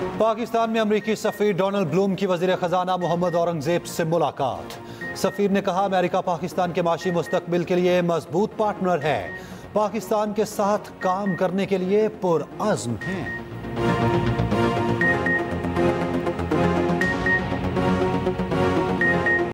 पाकिस्तान में अमरीकी सफ़ीर Donald Bloom की वज़ीर ख़जाना मोहम्मद औरंगज़ेब से मुलाकात। सफ़ीर ने कहा, अमेरिका पाकिस्तान के माशी मुस्तबिल के लिए मज़बूत पार्टनर है। पाकिस्तान के साथ काम करने के लिए पुरज़म है।